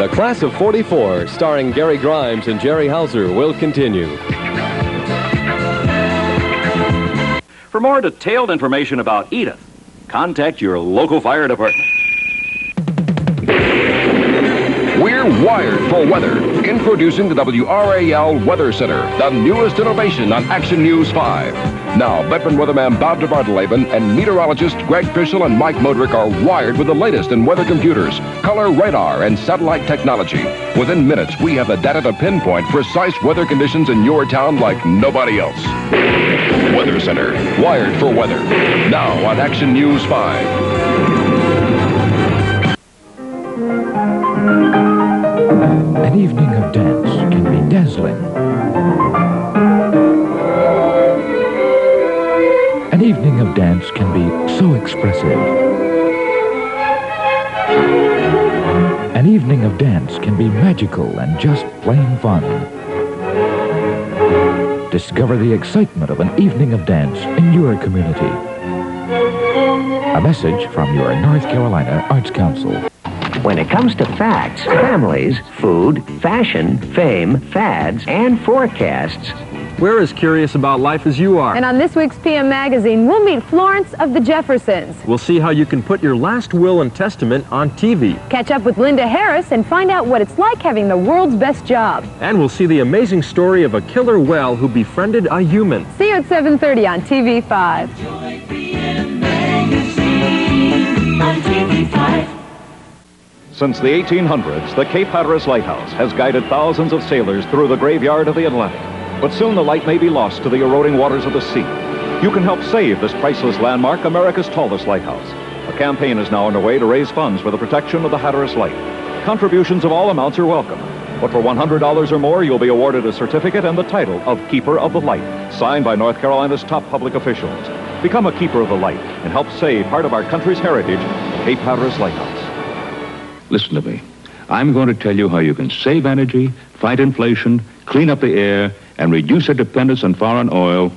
The Class of 44, starring Gary Grimes and Jerry Houser, will continue. For more detailed information about Edith, contact your local fire department. Wired for weather. Introducing the WRAL Weather Center, the newest innovation on Action News 5. Now, veteran weatherman Bob DeBardelaben and meteorologist Greg Fishel and Mike Modrick are wired with the latest in weather computers, color radar, and satellite technology. Within minutes, we have the data to pinpoint precise weather conditions in your town like nobody else. Weather Center, wired for weather. Now on Action News 5. Evening of dance can be dazzling. An evening of dance can be so expressive. An evening of dance can be magical and just plain fun. Discover the excitement of an evening of dance in your community. A message from your North Carolina Arts Council. When it comes to facts, families, food, fashion, fame, fads, and forecasts, We're as curious about life as you are. And on this week's PM Magazine, we'll meet Florence of the Jeffersons. We'll see how you can put your last will and testament on TV. Catch up with Linda Harris and find out what it's like having the world's best job. And we'll see the amazing story of a killer whale who befriended a human. See you at 7.30 on TV5. Since the 1800s, the Cape Hatteras Lighthouse has guided thousands of sailors through the graveyard of the Atlantic. But soon the light may be lost to the eroding waters of the sea. You can help save this priceless landmark, America's tallest lighthouse. A campaign is now underway to raise funds for the protection of the Hatteras Light. Contributions of all amounts are welcome. But for $100 or more, you'll be awarded a certificate and the title of Keeper of the Light, signed by North Carolina's top public officials. Become a Keeper of the Light and help save part of our country's heritage, Cape Hatteras Lighthouse. Listen to me. I'm going to tell you how you can save energy, fight inflation, clean up the air, and reduce your dependence on foreign oil,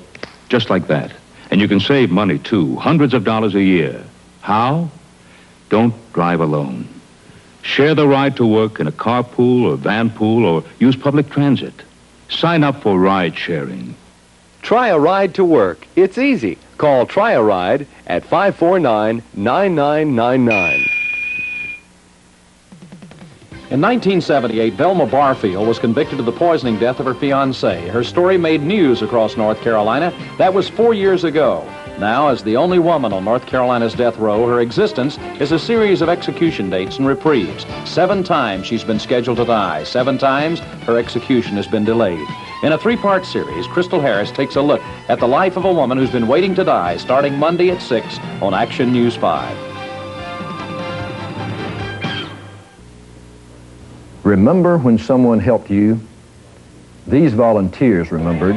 just like that. And you can save money, too, hundreds of dollars a year. How? Don't drive alone. Share the ride to work in a carpool or van pool or use public transit. Sign up for ride sharing. Try a ride to work. It's easy. Call Try a Ride at 549 9999. In 1978, Velma Barfield was convicted of the poisoning death of her fiancé. Her story made news across North Carolina. That was four years ago. Now, as the only woman on North Carolina's death row, her existence is a series of execution dates and reprieves. Seven times she's been scheduled to die. Seven times her execution has been delayed. In a three-part series, Crystal Harris takes a look at the life of a woman who's been waiting to die starting Monday at 6 on Action News 5. Remember when someone helped you? These volunteers remembered,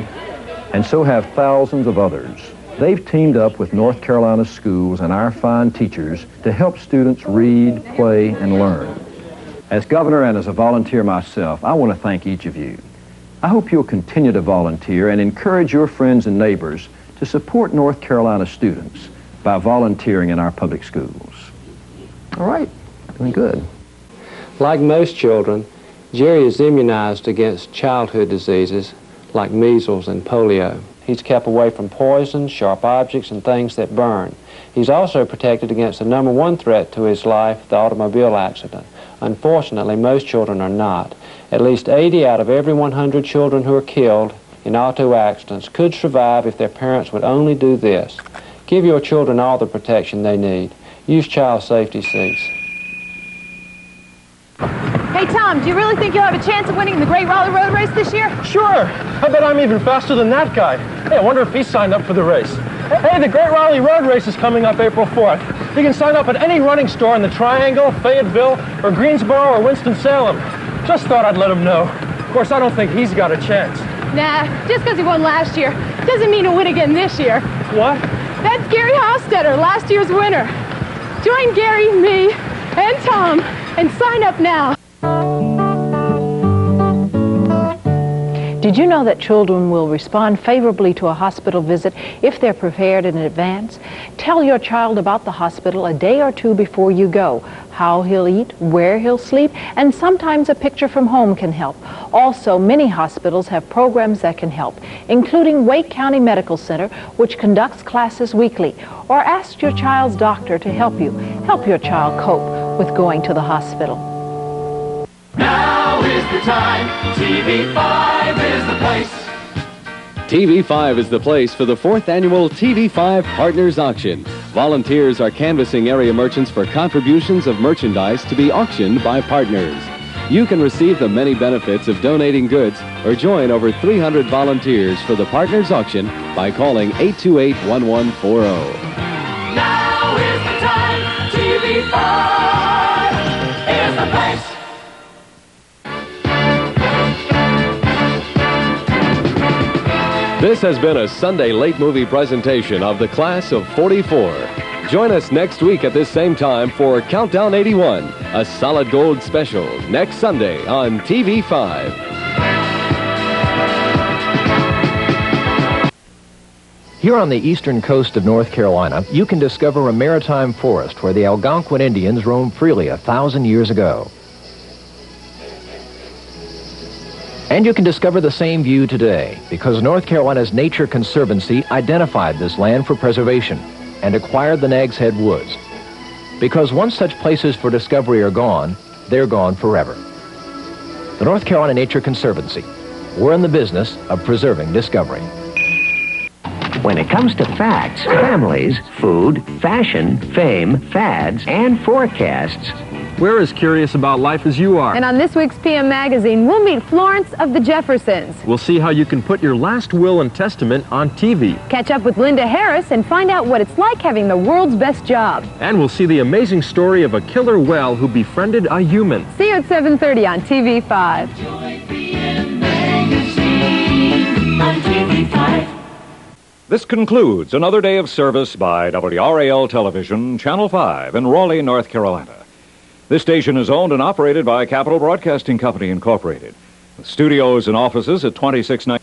and so have thousands of others. They've teamed up with North Carolina schools and our fine teachers to help students read, play, and learn. As governor and as a volunteer myself, I want to thank each of you. I hope you'll continue to volunteer and encourage your friends and neighbors to support North Carolina students by volunteering in our public schools. All right, doing good. Like most children, Jerry is immunized against childhood diseases like measles and polio. He's kept away from poison, sharp objects, and things that burn. He's also protected against the number one threat to his life, the automobile accident. Unfortunately, most children are not. At least 80 out of every 100 children who are killed in auto accidents could survive if their parents would only do this. Give your children all the protection they need. Use child safety seats. Hey, Tom, do you really think you'll have a chance of winning the Great Raleigh Road Race this year? Sure. I bet I'm even faster than that guy. Hey, I wonder if he signed up for the race. Hey, the Great Raleigh Road Race is coming up April 4th. You can sign up at any running store in the Triangle, Fayetteville, or Greensboro, or Winston-Salem. Just thought I'd let him know. Of course, I don't think he's got a chance. Nah, just because he won last year doesn't mean he'll win again this year. What? That's Gary Hofstetter, last year's winner. Join Gary, me, and Tom, and sign up now. Did you know that children will respond favorably to a hospital visit if they're prepared in advance? Tell your child about the hospital a day or two before you go. how he'll eat, where he'll sleep, and sometimes a picture from home can help. Also, many hospitals have programs that can help, including Wake County Medical Center, which conducts classes weekly. Or ask your child's doctor to help you. Help your child cope with going to the hospital. Now is the time. TV5 is the place. TV5 is the place for the fourth annual TV5 Partners Auction. Volunteers are canvassing area merchants for contributions of merchandise to be auctioned by partners. You can receive the many benefits of donating goods or join over 300 volunteers for the Partners Auction by calling 828-1140. Now is the time. TV5 is the place. This has been a Sunday late movie presentation of the class of 44. Join us next week at this same time for Countdown 81, a solid gold special, next Sunday on TV5. Here on the eastern coast of North Carolina, you can discover a maritime forest where the Algonquin Indians roamed freely a thousand years ago. And you can discover the same view today because North Carolina's Nature Conservancy identified this land for preservation and acquired the Nags Head Woods. Because once such places for discovery are gone, they're gone forever. The North Carolina Nature Conservancy. We're in the business of preserving discovery. When it comes to facts, families, food, fashion, fame, fads, and forecasts, We're as curious about life as you are. And on this week's PM Magazine, we'll meet Florence of the Jeffersons. We'll see how you can put your last will and testament on TV. Catch up with Linda Harris and find out what it's like having the world's best job. And we'll see the amazing story of a killer whale who befriended a human. See you at 7.30 on TV5. On TV5. This concludes another day of service by WRAL Television, Channel 5 in Raleigh, North Carolina. This station is owned and operated by Capital Broadcasting Company, Incorporated. With studios and offices at 2690